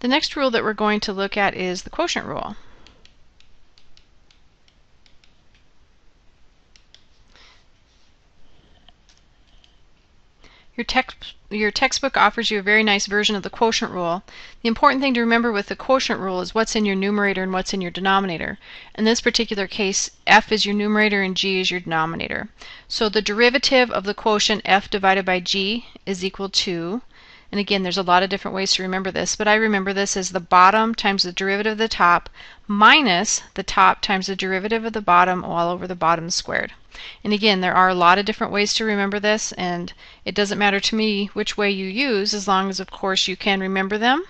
The next rule that we're going to look at is the quotient rule. Your, text, your textbook offers you a very nice version of the quotient rule. The important thing to remember with the quotient rule is what's in your numerator and what's in your denominator. In this particular case, f is your numerator and g is your denominator. So the derivative of the quotient f divided by g is equal to, and again there's a lot of different ways to remember this, but I remember this as the bottom times the derivative of the top minus the top times the derivative of the bottom all over the bottom squared. And again, there are a lot of different ways to remember this, and it doesn't matter to me which way you use, as long as, of course, you can remember them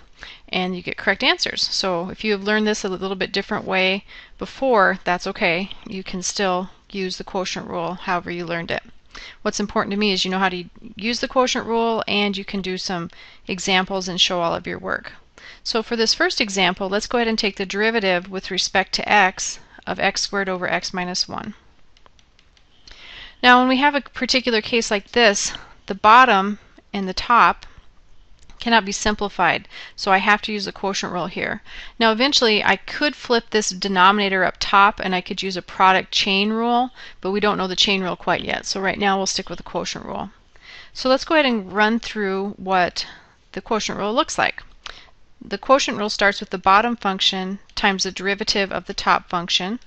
and you get correct answers. So if you have learned this a little bit different way before, that's okay. You can still use the quotient rule however you learned it. What's important to me is you know how to use the quotient rule and you can do some examples and show all of your work. So for this first example, let's go ahead and take the derivative with respect to x of x squared over x minus 1. Now when we have a particular case like this, the bottom and the top cannot be simplified, so I have to use the quotient rule here. Now eventually I could flip this denominator up top and I could use a product chain rule, but we don't know the chain rule quite yet, so right now we'll stick with the quotient rule. So let's go ahead and run through what the quotient rule looks like. The quotient rule starts with the bottom function times the derivative of the top function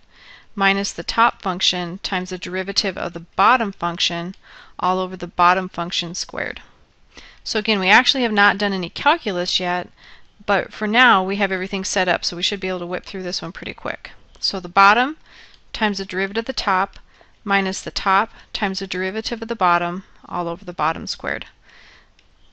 minus the top function times the derivative of the bottom function all over the bottom function squared. So again, we actually have not done any calculus yet, but for now we have everything set up, so we should be able to whip through this one pretty quick. So the bottom times the derivative of the top minus the top times the derivative of the bottom all over the bottom squared.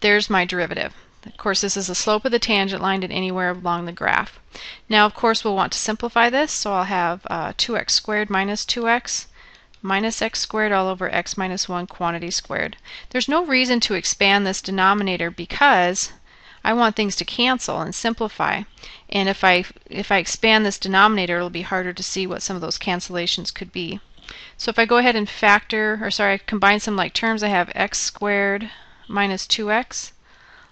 There's my derivative. Of course, this is the slope of the tangent line at anywhere along the graph. Now, of course, we'll want to simplify this, so I'll have uh, 2x squared minus 2x minus x squared all over x minus 1 quantity squared. There's no reason to expand this denominator because I want things to cancel and simplify. And if I, if I expand this denominator, it'll be harder to see what some of those cancellations could be. So if I go ahead and factor, or sorry, I combine some like terms, I have x squared minus 2x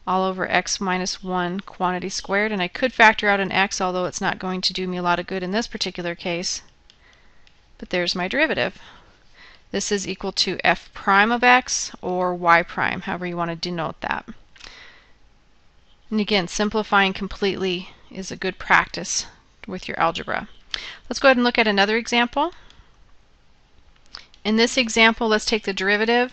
all over x minus 1 quantity squared. And I could factor out an x, although it's not going to do me a lot of good in this particular case. But there's my derivative. This is equal to f prime of x or y prime, however you want to denote that. And again, simplifying completely is a good practice with your algebra. Let's go ahead and look at another example. In this example, let's take the derivative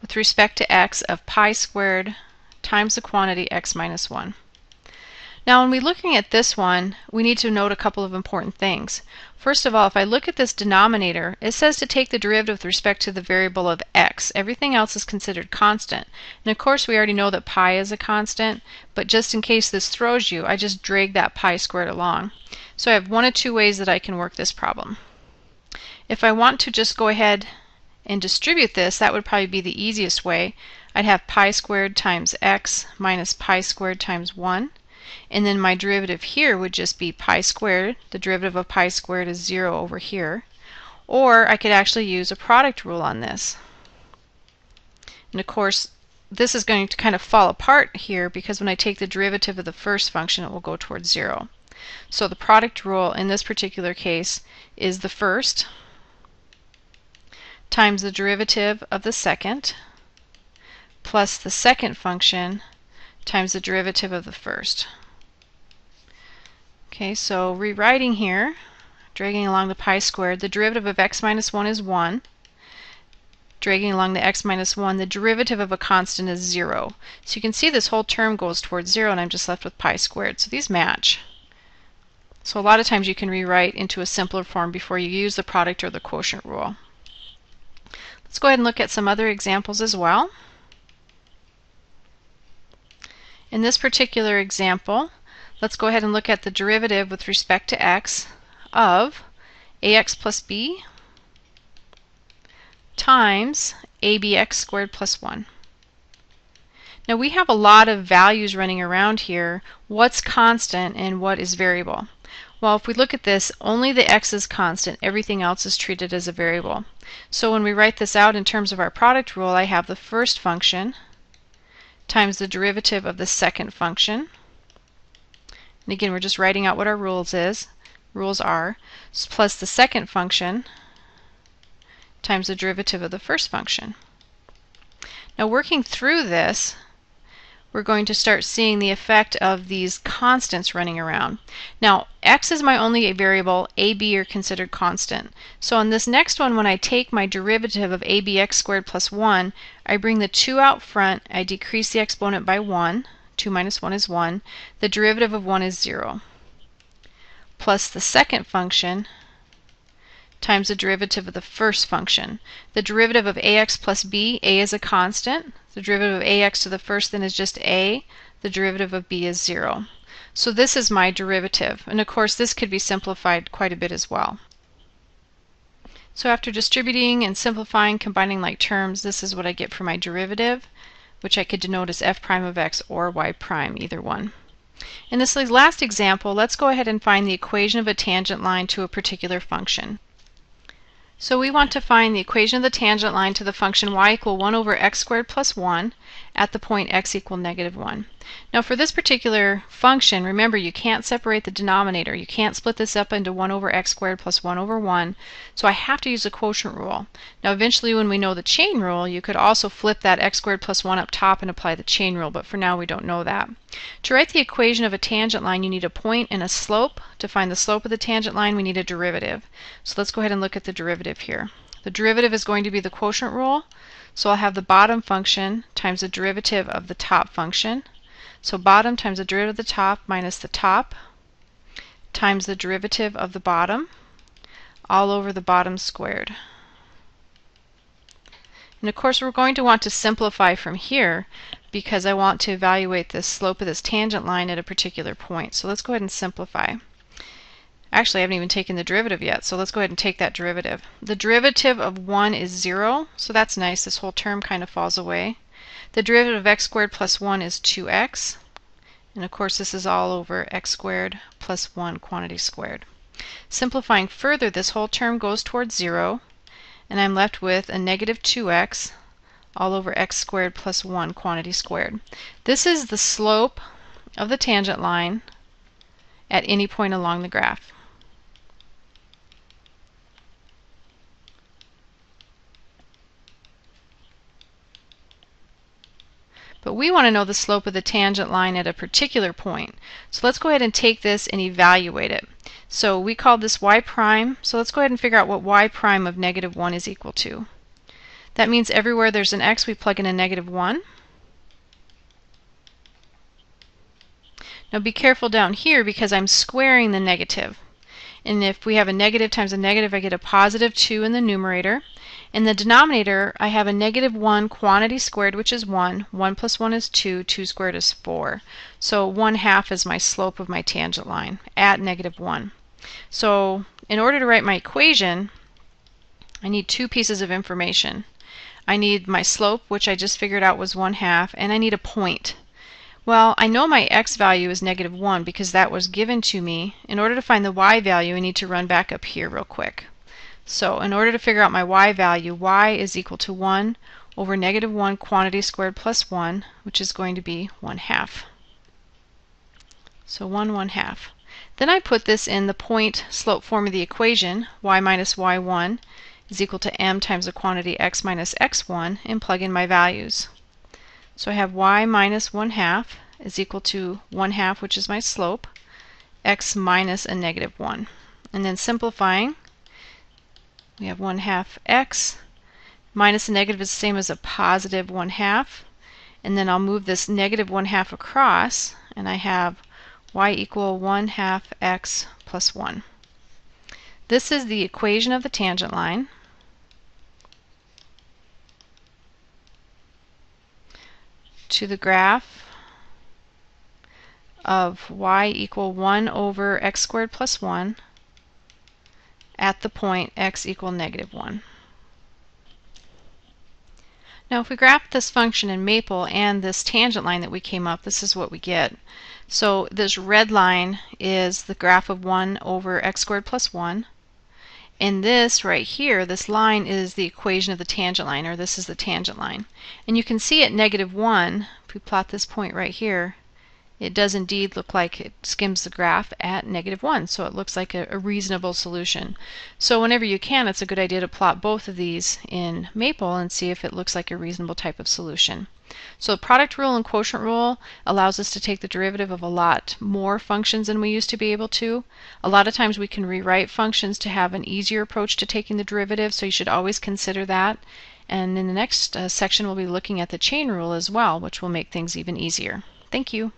with respect to x of pi squared times the quantity x minus 1. Now when we're looking at this one, we need to note a couple of important things. First of all, if I look at this denominator, it says to take the derivative with respect to the variable of x. Everything else is considered constant. And of course we already know that pi is a constant, but just in case this throws you, I just drag that pi squared along. So I have one of two ways that I can work this problem. If I want to just go ahead and distribute this, that would probably be the easiest way. I'd have pi squared times x minus pi squared times 1. And then my derivative here would just be pi squared. The derivative of pi squared is 0 over here. Or I could actually use a product rule on this. And of course, this is going to kind of fall apart here because when I take the derivative of the first function, it will go towards 0. So the product rule in this particular case is the first times the derivative of the second plus the second function times the derivative of the first. Okay, so rewriting here, dragging along the pi squared, the derivative of x minus 1 is 1. Dragging along the x minus 1, the derivative of a constant is 0. So you can see this whole term goes towards 0 and I'm just left with pi squared. So these match. So a lot of times you can rewrite into a simpler form before you use the product or the quotient rule. Let's go ahead and look at some other examples as well. In this particular example, Let's go ahead and look at the derivative with respect to x of ax plus b times abx squared plus 1. Now we have a lot of values running around here. What's constant and what is variable? Well, if we look at this, only the x is constant. Everything else is treated as a variable. So when we write this out in terms of our product rule, I have the first function times the derivative of the second function and again we're just writing out what our rules is, rules are, plus the second function times the derivative of the first function. Now working through this, we're going to start seeing the effect of these constants running around. Now, x is my only variable, a, b are considered constant. So on this next one, when I take my derivative of abx squared plus 1, I bring the 2 out front, I decrease the exponent by 1, 2 minus 1 is 1, the derivative of 1 is 0, plus the second function, times the derivative of the first function. The derivative of ax plus b, a is a constant. The derivative of ax to the first then is just a. The derivative of b is 0. So this is my derivative. And of course this could be simplified quite a bit as well. So after distributing and simplifying, combining like terms, this is what I get for my derivative, which I could denote as f prime of x or y prime, either one. In this last example, let's go ahead and find the equation of a tangent line to a particular function. So we want to find the equation of the tangent line to the function y equal 1 over x squared plus 1 at the point x equal negative 1. Now for this particular function, remember you can't separate the denominator. You can't split this up into 1 over x squared plus 1 over 1, so I have to use the quotient rule. Now eventually when we know the chain rule, you could also flip that x squared plus 1 up top and apply the chain rule, but for now we don't know that. To write the equation of a tangent line, you need a point and a slope. To find the slope of the tangent line, we need a derivative. So let's go ahead and look at the derivative here. The derivative is going to be the quotient rule, so I'll have the bottom function times the derivative of the top function. So bottom times the derivative of the top minus the top times the derivative of the bottom all over the bottom squared. And of course we're going to want to simplify from here because I want to evaluate the slope of this tangent line at a particular point. So let's go ahead and simplify. Actually, I haven't even taken the derivative yet, so let's go ahead and take that derivative. The derivative of 1 is 0, so that's nice. This whole term kind of falls away. The derivative of x squared plus 1 is 2x. And of course this is all over x squared plus 1 quantity squared. Simplifying further, this whole term goes towards 0, and I'm left with a negative 2x all over x squared plus 1 quantity squared. This is the slope of the tangent line at any point along the graph. But we want to know the slope of the tangent line at a particular point. So let's go ahead and take this and evaluate it. So we call this y prime. So let's go ahead and figure out what y prime of negative 1 is equal to. That means everywhere there's an x, we plug in a negative 1. Now be careful down here because I'm squaring the negative. And if we have a negative times a negative, I get a positive 2 in the numerator. In the denominator, I have a negative 1 quantity squared, which is 1. 1 plus 1 is 2. 2 squared is 4. So 1 half is my slope of my tangent line at negative 1. So in order to write my equation, I need two pieces of information. I need my slope, which I just figured out was 1 half, and I need a point. Well, I know my x value is negative 1 because that was given to me. In order to find the y value, I need to run back up here real quick. So in order to figure out my y value, y is equal to 1 over negative 1 quantity squared plus 1, which is going to be 1 half. So 1 1 half. Then I put this in the point slope form of the equation, y minus y1 is equal to m times the quantity x minus x1, and plug in my values. So I have y minus 1 half is equal to 1 half, which is my slope, x minus a negative 1. And then simplifying, we have 1 half x minus a negative is the same as a positive 1 half. And then I'll move this negative 1 half across, and I have y equal 1 half x plus 1. This is the equation of the tangent line. to the graph of y equal 1 over x squared plus 1 at the point x equal negative 1. Now if we graph this function in Maple and this tangent line that we came up, this is what we get. So this red line is the graph of 1 over x squared plus 1. And this right here, this line is the equation of the tangent line, or this is the tangent line. And you can see at negative 1, if we plot this point right here, it does indeed look like it skims the graph at negative 1, so it looks like a, a, reasonable solution. So whenever you can, it's a good idea to plot both of these in Maple and see if it looks like a reasonable type of solution. So the product rule and quotient rule allows us to take the derivative of a lot more functions than we used to be able to. A lot of times we can rewrite functions to have an easier approach to taking the derivative, so you should always consider that. And in the next uh, section we'll be looking at the chain rule as well, which will make things even easier. Thank you.